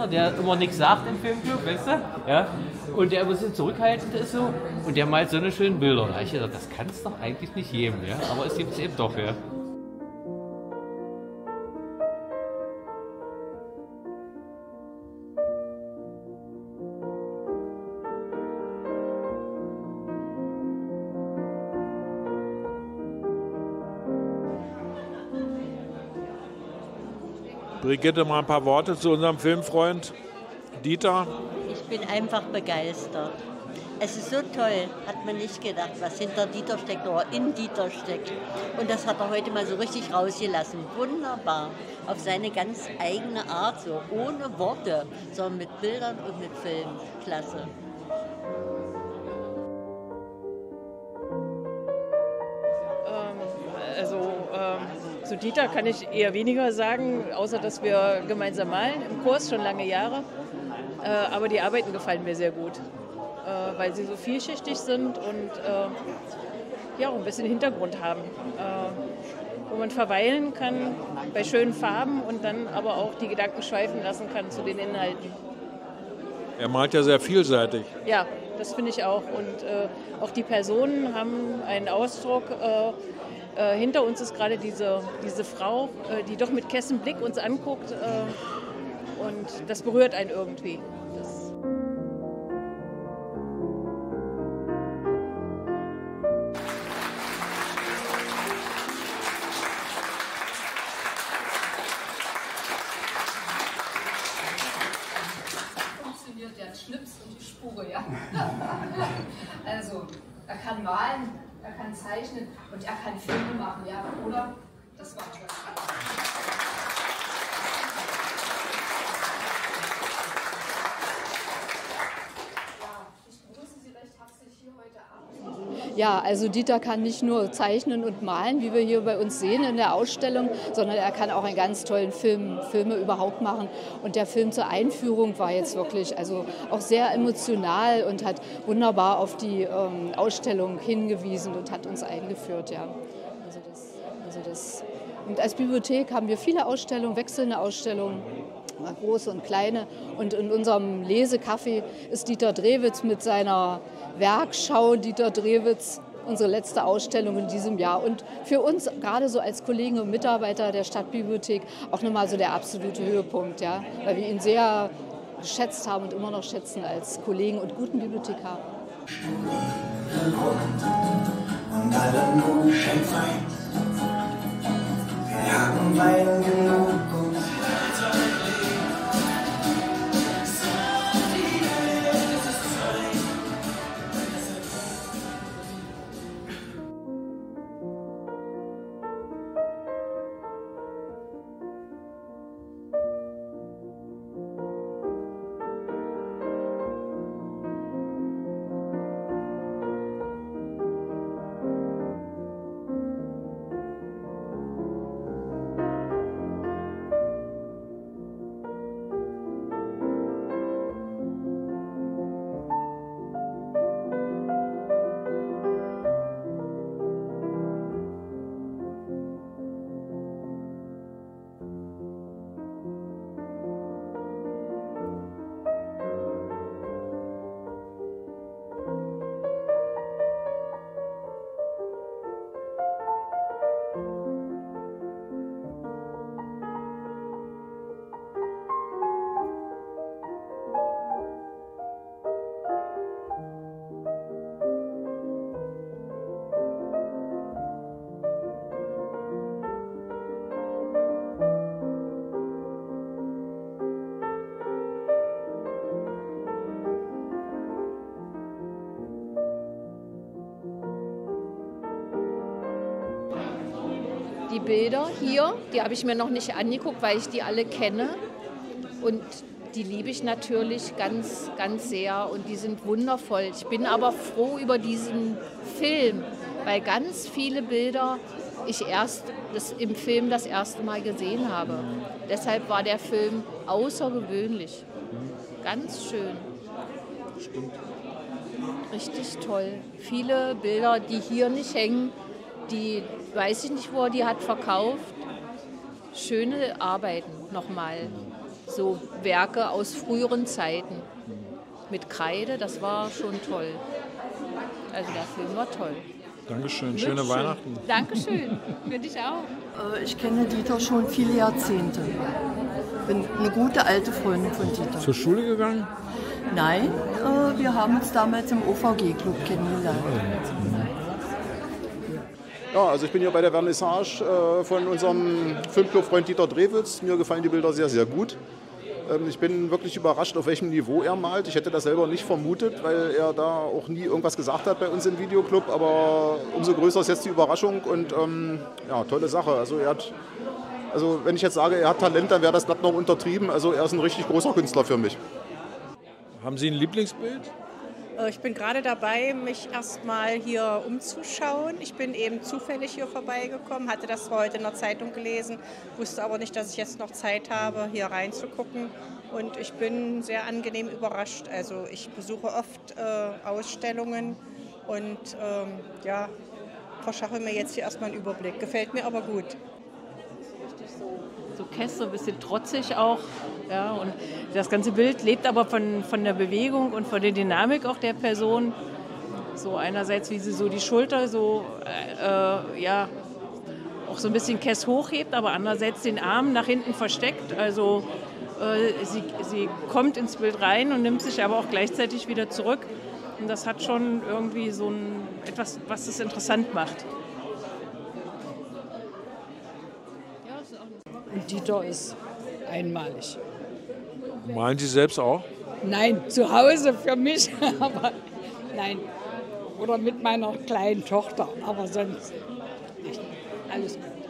Rentner, der immer nichts sagt im Filmclub, weißt du? Ja? Und der ein bisschen zurückhaltend ist so. Und der malt so eine schönen Bilder. Da habe ich gedacht, das kann es doch eigentlich nicht geben, ja? Aber es gibt es eben doch, ja. Brigitte, mal ein paar Worte zu unserem Filmfreund Dieter. Ich bin einfach begeistert. Es ist so toll, hat man nicht gedacht, was hinter Dieter steckt oder in Dieter steckt. Und das hat er heute mal so richtig rausgelassen. Wunderbar. Auf seine ganz eigene Art, so ohne Worte, sondern mit Bildern und mit Filmen. Klasse. Zu Dieter kann ich eher weniger sagen, außer dass wir gemeinsam malen im Kurs schon lange Jahre. Äh, aber die Arbeiten gefallen mir sehr gut, äh, weil sie so vielschichtig sind und äh, ja auch ein bisschen Hintergrund haben, wo man verweilen kann bei schönen Farben und dann aber auch die Gedanken schweifen lassen kann zu den Inhalten. Er malt ja sehr vielseitig. Ja, das finde ich auch. Und äh, auch die Personen haben einen Ausdruck, äh, äh, hinter uns ist gerade diese, diese Frau, äh, die doch mit Kessenblick uns anguckt äh, und das berührt einen irgendwie. Das funktioniert der Schnips und die Spure, ja. also, er kann malen, er kann zeichnen und er kann Filme machen, ja, oder? Das war Ja, also Dieter kann nicht nur zeichnen und malen, wie wir hier bei uns sehen in der Ausstellung, sondern er kann auch einen ganz tollen Film, Filme überhaupt machen. Und der Film zur Einführung war jetzt wirklich also auch sehr emotional und hat wunderbar auf die ähm, Ausstellung hingewiesen und hat uns eingeführt. Ja. Also das, also das. Und als Bibliothek haben wir viele Ausstellungen, wechselnde Ausstellungen große und kleine. Und in unserem Lesecafé ist Dieter Drewitz mit seiner Werkschau Dieter Drewitz unsere letzte Ausstellung in diesem Jahr. Und für uns gerade so als Kollegen und Mitarbeiter der Stadtbibliothek auch nochmal so der absolute Höhepunkt, ja, weil wir ihn sehr geschätzt haben und immer noch schätzen als Kollegen und guten Bibliothekar. Und alle nur scheint Wir haben Wein genug die Bilder hier, die habe ich mir noch nicht angeguckt, weil ich die alle kenne. Und die liebe ich natürlich ganz, ganz sehr und die sind wundervoll. Ich bin aber froh über diesen Film, weil ganz viele Bilder ich erst das im Film das erste Mal gesehen habe. Deshalb war der Film außergewöhnlich. Ganz schön. Stimmt. Richtig toll. Viele Bilder, die hier nicht hängen, die weiß ich nicht, wo er die hat verkauft. Schöne Arbeiten nochmal. so Werke aus früheren Zeiten. Mit Kreide, das war schon toll. Also der Film war toll. Dankeschön, schöne Bitteschön. Weihnachten. Dankeschön, finde ich auch. Äh, Ich kenne Dieter schon viele Jahrzehnte. Bin eine gute alte Freundin von Dieter. Zur Schule gegangen? Nein, äh, wir haben uns damals im OVG-Club kennengelernt. Ja, also ich bin hier bei der Vernissage äh, von unserem Filmclub-Freund Dieter Drewitz. Mir gefallen die Bilder sehr, sehr gut. Ähm, ich bin wirklich überrascht, auf welchem Niveau er malt. Ich hätte das selber nicht vermutet, weil er da auch nie irgendwas gesagt hat bei uns im Videoclub. Aber umso größer ist jetzt die Überraschung und ähm, ja, tolle Sache. Also er hat, also wenn ich jetzt sage, er hat Talent, dann wäre das glatt noch untertrieben. Also er ist ein richtig großer Künstler für mich. Haben Sie ein Lieblingsbild? Äh, Ich bin gerade dabei, mich erstmal hier umzuschauen. Ich bin eben zufällig hier vorbeigekommen, hatte das heute in der Zeitung gelesen, wusste aber nicht, dass ich jetzt noch Zeit habe, hier reinzugucken. Und ich bin sehr angenehm überrascht. Also ich besuche oft äh, Ausstellungen und ähm, ja, verschaffe mir jetzt hier erstmal einen Überblick. Gefällt mir aber gut. So Kess, so ein bisschen trotzig auch. Ja, und das ganze Bild lebt aber von, von der Bewegung und von der Dynamik auch der Person. So einerseits, wie sie so die Schulter so, äh, ja, auch so ein bisschen Kess hochhebt, aber andererseits den Arm nach hinten versteckt. Also äh, sie, sie kommt ins Bild rein und nimmt sich aber auch gleichzeitig wieder zurück. Und das hat schon irgendwie so ein, etwas, was es interessant macht. Dieter ist einmalig. Malen Sie selbst auch? Nein, zu Hause für mich, aber nein. Oder mit meiner kleinen Tochter, aber sonst nicht. Alles gut.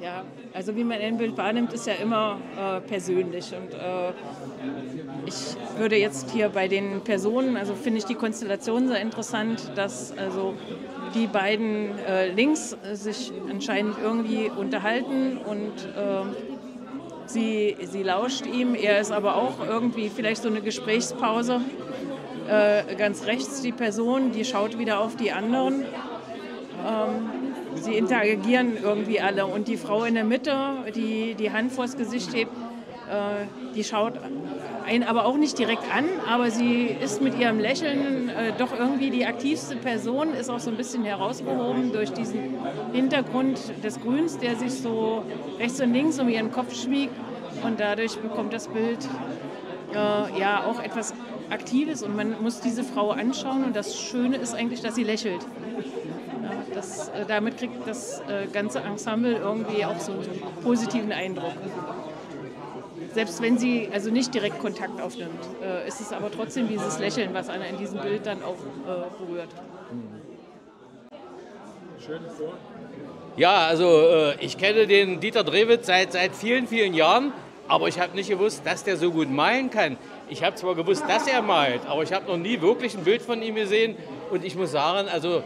Ja, also wie man ein Bild wahrnimmt, ist ja immer äh, persönlich. Und äh, ich würde jetzt hier bei den Personen, also finde ich die Konstellation sehr interessant, dass also die beiden äh, links äh, sich anscheinend irgendwie unterhalten und äh, sie, sie lauscht ihm. Er ist aber auch irgendwie vielleicht so eine Gesprächspause. Äh, ganz rechts die Person, die schaut wieder auf die anderen. Ähm, sie interagieren irgendwie alle. Und die Frau in der Mitte, die die Hand vors Gesicht hebt, die schaut einen aber auch nicht direkt an, aber sie ist mit ihrem Lächeln äh, doch irgendwie die aktivste Person, ist auch so ein bisschen herausgehoben durch diesen Hintergrund des Grüns, der sich so rechts und links um ihren Kopf schmiegt. Und dadurch bekommt das Bild äh, ja auch etwas Aktives und man muss diese Frau anschauen. Und das Schöne ist eigentlich, dass sie lächelt. Das, äh, damit kriegt das äh, ganze Ensemble irgendwie auch so einen positiven Eindruck. Selbst wenn sie also nicht direkt Kontakt aufnimmt, äh, ist es aber trotzdem dieses Lächeln, was einer in diesem Bild dann auch äh, berührt. Schön vor. Ja, also äh, ich kenne den Dieter Drewitz seit, seit vielen, vielen Jahren, aber ich habe nicht gewusst, dass der so gut malen kann. Ich habe zwar gewusst, dass er malt, aber ich habe noch nie wirklich ein Bild von ihm gesehen. Und ich muss sagen, also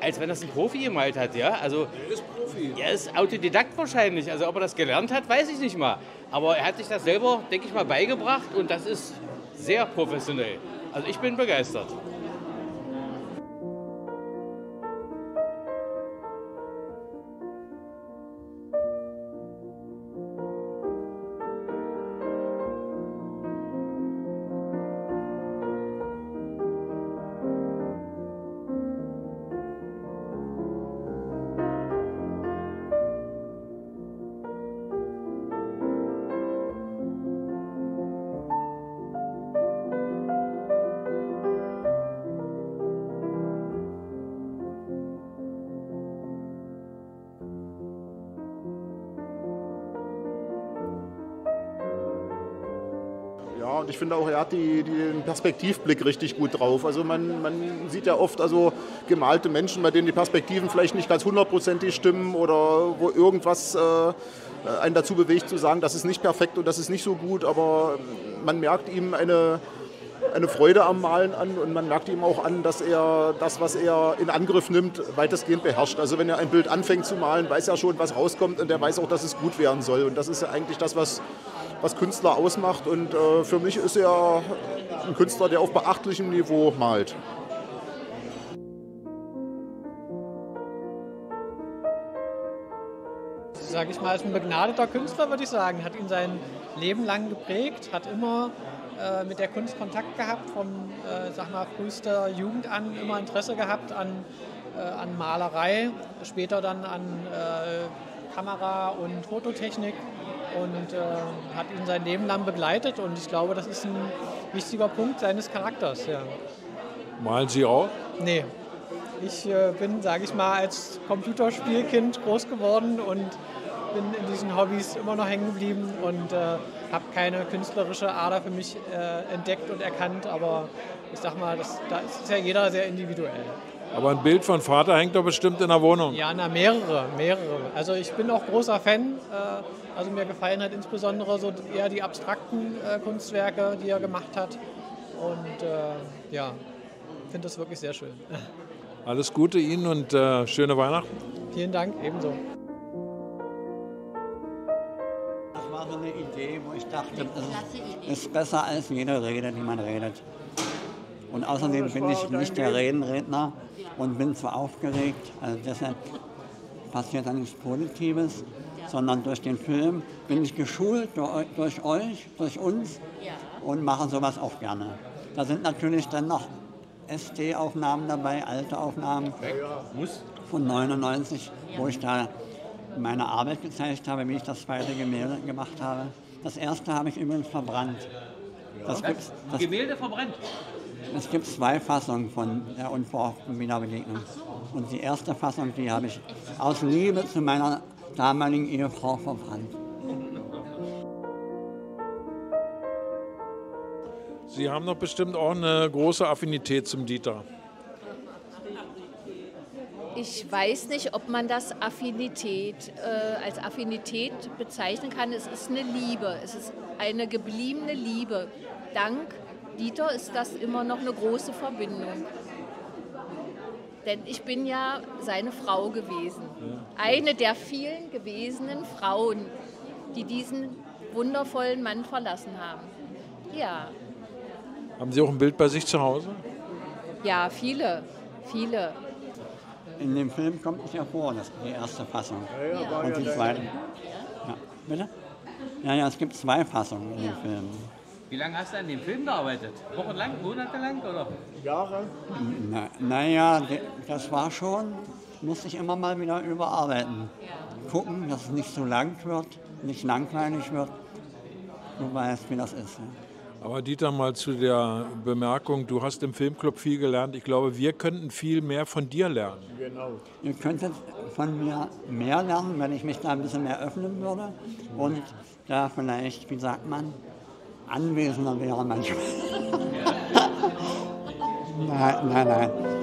als wenn das ein Profi gemalt hat, ja. Also Er ist Profi. er ist Autodidakt wahrscheinlich. Also ob er das gelernt hat, weiß ich nicht mal. Aber er hat sich das selber, denke ich mal, beigebracht und das ist sehr professionell. Also ich bin begeistert. Ich finde auch, er hat die, den Perspektivblick richtig gut drauf. Also man, man sieht ja oft also gemalte Menschen, bei denen die Perspektiven vielleicht nicht ganz hundertprozentig stimmen oder wo irgendwas äh, einen dazu bewegt zu sagen, das ist nicht perfekt und das ist nicht so gut, aber man merkt ihm eine, eine Freude am Malen an und man merkt ihm auch an, dass er das, was er in Angriff nimmt, weitestgehend beherrscht. Also wenn er ein Bild anfängt zu malen, weiß er schon, was rauskommt und er weiß auch, dass es gut werden soll. Und das ist ja eigentlich das, was, was Künstler ausmacht. Und äh, für mich ist er ein Künstler, der auf beachtlichem Niveau malt. sage ich mal, ist ein begnadeter Künstler, würde ich sagen. Hat ihn sein Leben lang geprägt, hat immer äh, mit der Kunst Kontakt gehabt, von äh, sag mal, frühester Jugend an immer Interesse gehabt an, äh, an Malerei, später dann an äh, Kamera und Fototechnik und äh, hat ihn sein Leben lang begleitet und ich glaube, das ist ein wichtiger Punkt seines Charakters. Ja. Malen Sie auch? Nee, ich äh, bin, sage ich mal, als Computerspielkind groß geworden und bin in diesen Hobbys immer noch hängen geblieben und äh, habe keine künstlerische Ader für mich äh, entdeckt und erkannt. Aber ich sag mal, das, da ist ja jeder sehr individuell. Aber ein Bild von Vater hängt doch bestimmt in der Wohnung. Ja, na, mehrere, mehrere. Also ich bin auch großer Fan. Äh, also mir gefallen halt insbesondere so eher die abstrakten äh, Kunstwerke, die er gemacht hat. Und äh, ja, finde das wirklich sehr schön. Alles Gute Ihnen und äh, schöne Weihnachten. Vielen Dank, ebenso. Das war so eine Idee, wo ich dachte, das ist besser als jede Rede, die man redet. Und außerdem bin ich nicht der Redenredner und bin zu aufgeregt. Also deshalb passiert dann nichts Positives, sondern durch den Film bin ich geschult durch euch, durch uns und mache sowas auch gerne. Da sind natürlich dann noch SD-Aufnahmen dabei, alte Aufnahmen von 99, wo ich da meine Arbeit gezeigt habe, wie ich das zweite Gemälde gemacht habe. Das erste habe ich übrigens verbrannt. Das gibt's, das, Gemälde verbrannt. Es gibt zwei Fassungen von der unverhofften Wiederbegegnung. Und die erste Fassung, die habe ich aus Liebe zu meiner damaligen Ehefrau verbrannt. Sie haben doch bestimmt auch eine große Affinität zum Dieter. Ich weiß nicht, ob man das Affinität äh, als Affinität bezeichnen kann. Es ist eine Liebe. Es ist eine gebliebene Liebe. Dank Dieter ist das immer noch eine große Verbindung. Denn ich bin ja seine Frau gewesen. Eine der vielen gewesenen Frauen, die diesen wundervollen Mann verlassen haben. Ja, Haben Sie auch ein Bild bei sich zu Hause? ja, viele, viele. In dem Film kommt es ja vor, das ist die erste Fassung. ja, Und die zweite. Ja, bitte? Ja, ja, es gibt zwei Fassungen in dem Film. Wie lange hast du an dem Film gearbeitet? Wochenlang, monatelang oder? Jahre. Na, naja, das war schon, musste ich immer mal wieder überarbeiten. Gucken, dass es nicht so lang wird, nicht langweilig wird. Du weißt, wie das ist. Ja. Aber Dieter, mal zu der Bemerkung, du hast im Filmclub viel gelernt. Ich glaube, wir könnten viel mehr von dir lernen. Genau. Ihr könntet von mir mehr lernen, wenn ich mich da ein bisschen mehr öffnen würde und da vielleicht, wie sagt man, anwesender wäre manchmal. nein, nein, nein.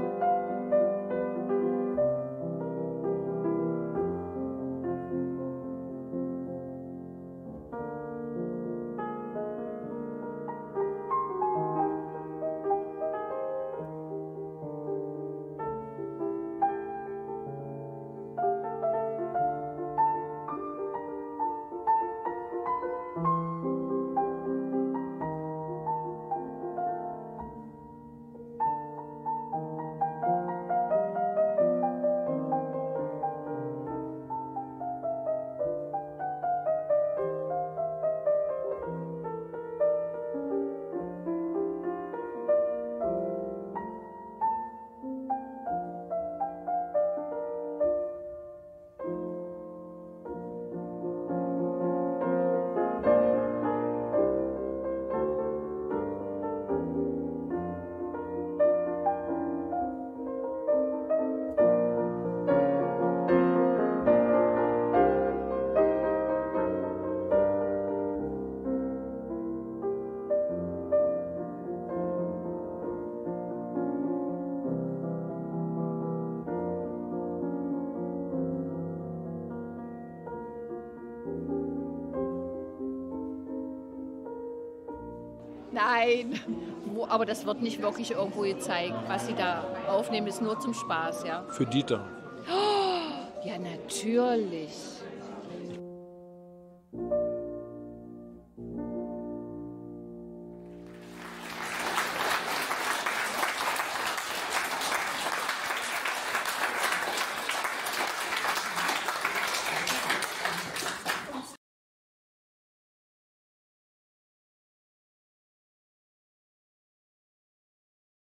Nein, Wo, aber das wird nicht wirklich irgendwo gezeigt. Was sie da aufnehmen, ist nur zum Spaß, ja. Für Dieter. Ja, natürlich.